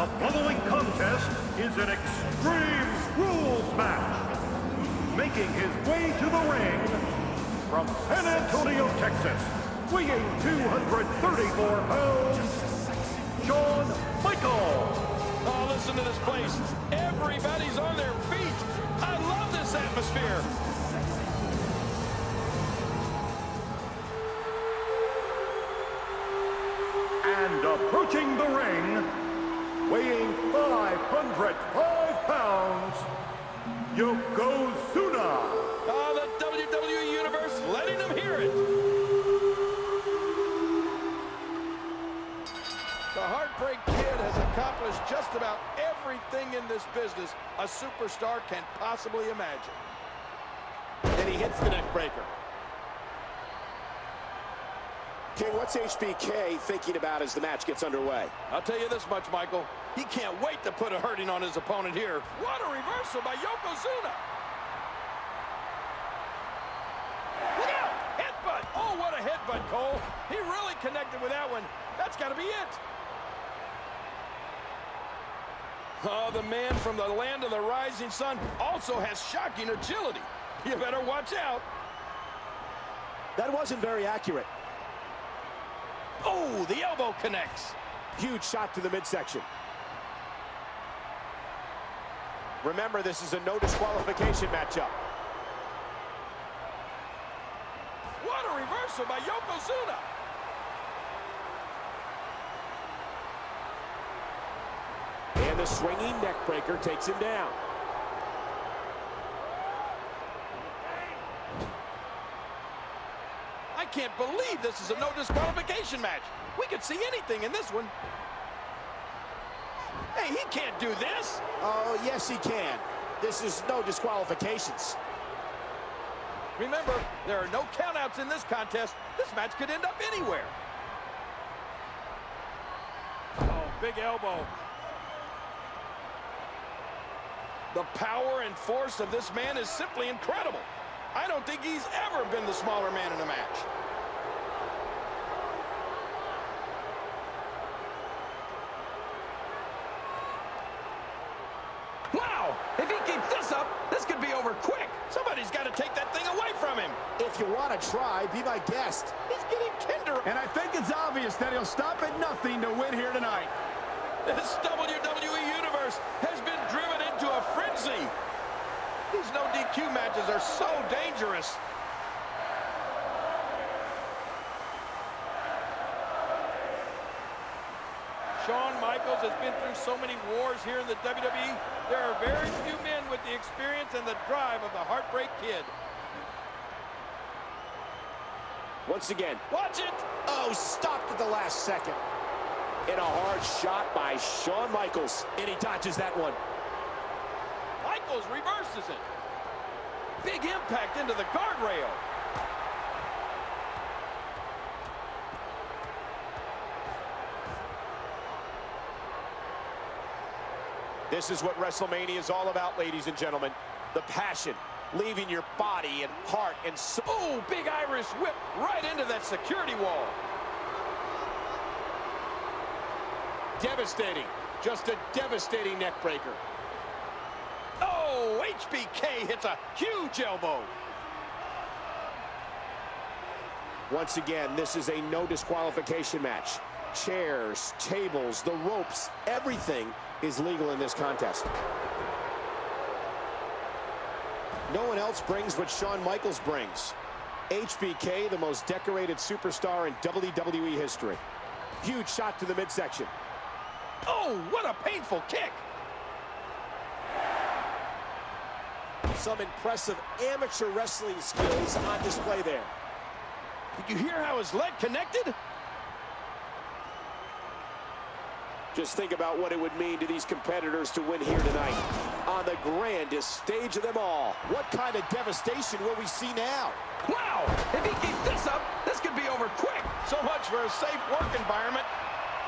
The following contest is an Extreme Rules match. Making his way to the ring from San Antonio, Texas, weighing 234 pounds, Shawn Michaels. Oh, listen to this place. Everybody's on their feet. I love this atmosphere. And approaching the ring, a superstar can possibly imagine. And he hits the neck breaker. King, what's HBK thinking about as the match gets underway? I'll tell you this much, Michael. He can't wait to put a hurting on his opponent here. What a reversal by Yokozuna. Look out! Headbutt! Oh, what a headbutt, Cole. He really connected with that one. That's got to be it. Oh, the man from the land of the rising sun also has shocking agility. You better watch out. That wasn't very accurate. Oh, the elbow connects. Huge shot to the midsection. Remember, this is a no disqualification matchup. What a reversal by Yokozuna. The swinging neckbreaker takes him down. I can't believe this is a no disqualification match. We could see anything in this one. Hey, he can't do this. Oh, yes, he can. This is no disqualifications. Remember, there are no countouts in this contest. This match could end up anywhere. Oh, big elbow. The power and force of this man is simply incredible. I don't think he's ever been the smaller man in a match. Wow! If he keeps this up, this could be over quick. Somebody's got to take that thing away from him. If you want to try, be my guest. He's getting kinder. And I think it's obvious that he'll stop at nothing to win here tonight. This WWE Universe has been driven into a frenzy. These no DQ matches are so dangerous. Shawn Michaels has been through so many wars here in the WWE. There are very few men with the experience and the drive of the Heartbreak Kid. Once again. Watch it! Oh, stopped at the last second. And a hard shot by Shawn Michaels. And he dodges that one. Michaels reverses it. Big impact into the guardrail. This is what WrestleMania is all about, ladies and gentlemen. The passion, leaving your body and heart and soul. Oh, big Irish whip right into that security wall. Devastating. Just a devastating neck breaker. Oh, HBK hits a huge elbow. Once again, this is a no disqualification match. Chairs, tables, the ropes, everything is legal in this contest. No one else brings what Shawn Michaels brings. HBK, the most decorated superstar in WWE history. Huge shot to the midsection. Oh, what a painful kick. Some impressive amateur wrestling skills on display there. Did you hear how his leg connected? Just think about what it would mean to these competitors to win here tonight. On the grandest stage of them all. What kind of devastation will we see now? Wow, if he keeps this up, this could be over quick. So much for a safe work environment.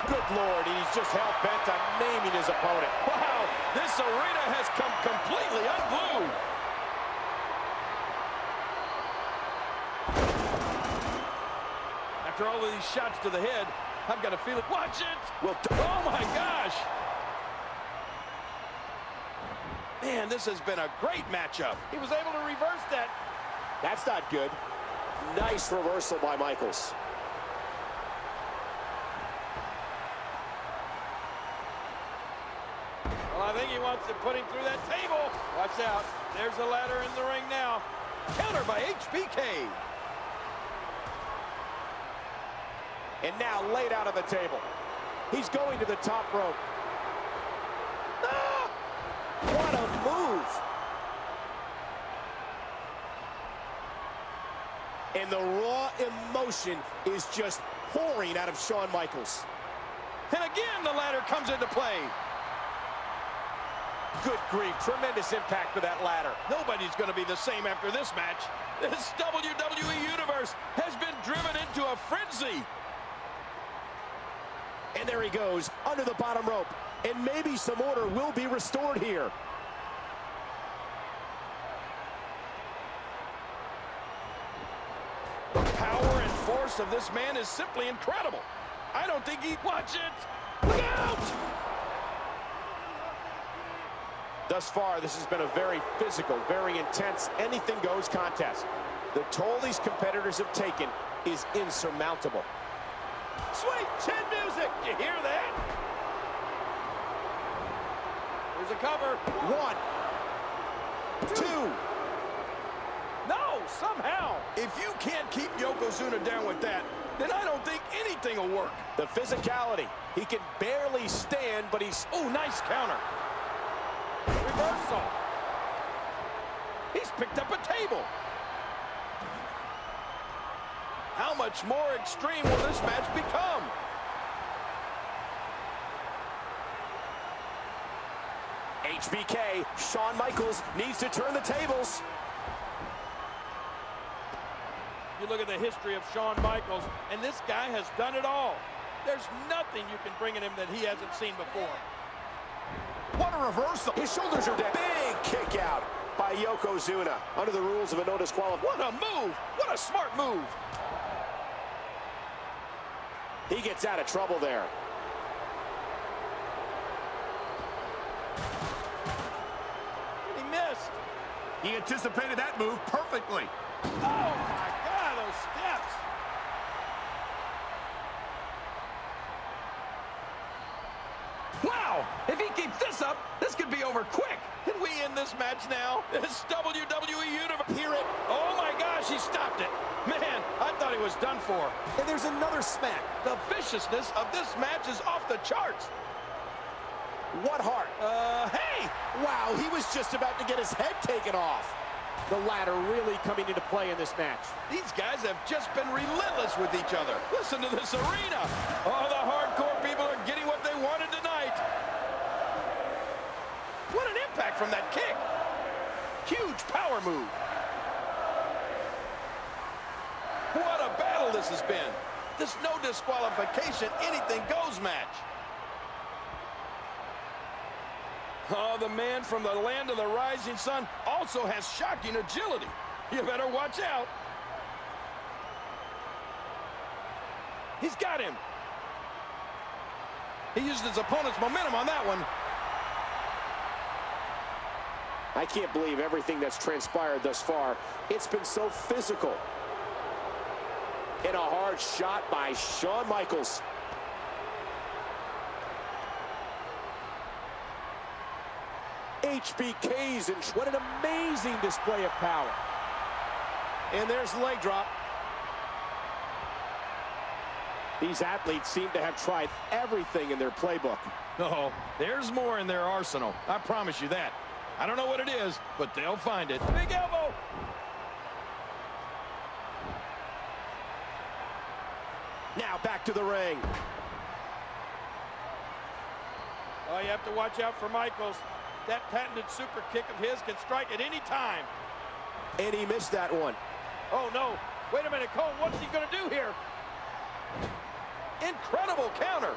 Good Lord, he's just hell-bent on naming his opponent. Wow, this arena has come completely After all of these shots to the head, I've got a feeling. Watch it! Well, oh my gosh! Man, this has been a great matchup. He was able to reverse that. That's not good. Nice reversal by Michaels. Well, I think he wants to put him through that table. Watch out. There's a ladder in the ring now. Counter by HBK. And now laid out of the table. He's going to the top rope. Ah! What a move. And the raw emotion is just pouring out of Shawn Michaels. And again, the ladder comes into play. Good grief, tremendous impact with that ladder. Nobody's going to be the same after this match. This WWE Universe has been driven into a frenzy. And there he goes, under the bottom rope. And maybe some order will be restored here. The power and force of this man is simply incredible. I don't think he... Watch it! Look out! Thus far, this has been a very physical, very intense, anything-goes contest. The toll these competitors have taken is insurmountable. Sweet chin music! You hear that? There's a cover. One, two, No, somehow. If you can't keep Yokozuna down with that, then I don't think anything will work. the physicality. He can barely stand, but he's... Oh, nice counter. Reversal. He's picked up a table. How much more extreme will this match become? HBK, Shawn Michaels needs to turn the tables. You look at the history of Shawn Michaels, and this guy has done it all. There's nothing you can bring at him that he hasn't seen before. What a reversal. His shoulders are down. Big kick out by Yokozuna under the rules of a no disqualification. What a move! What a smart move! He gets out of trouble there. He missed. He anticipated that move perfectly. Oh, my God, those steps. Wow! If he keeps this up, this could be over quick. Can we end this match now? This WWE Universe. Hear it. Oh, my gosh, he stopped it. Man, I thought he was done for. And there's another smack. The viciousness of this match is off the charts. What heart? Uh, hey! Wow, he was just about to get his head taken off. The ladder really coming into play in this match. These guys have just been relentless with each other. Listen to this arena. Oh, the hardcore people are getting what they wanted tonight. What an impact from that kick. Huge power move. What a this has been. This no disqualification, anything goes match. Oh, the man from the land of the rising sun also has shocking agility. You better watch out. He's got him. He used his opponent's momentum on that one. I can't believe everything that's transpired thus far. It's been so physical. And a hard shot by Shawn Michaels. HBK's and what an amazing display of power. And there's the leg drop. These athletes seem to have tried everything in their playbook. Oh, there's more in their arsenal. I promise you that. I don't know what it is, but they'll find it. Big elbow. Now back to the ring. Oh, you have to watch out for Michaels. That patented super kick of his can strike at any time. And he missed that one. Oh, no. Wait a minute, Cole. What's he going to do here? Incredible counter.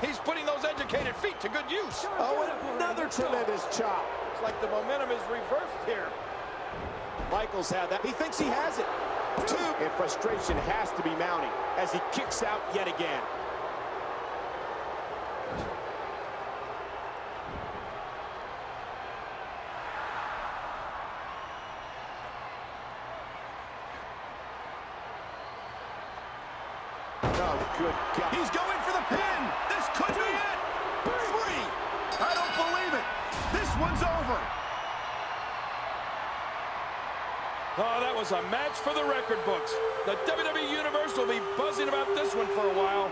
He's putting those educated feet to good use. Oh, and another tremendous chop. It's like the momentum is reversed here. Michaels had that. He thinks he has it. Two. And frustration has to be mounting as he kicks out yet again. Oh, good God. He's going for the pin. This could Two. be it. Three. I don't believe it. This one's over. Oh, that was a match for the record books. The WWE Universe will be buzzing about this one for a while.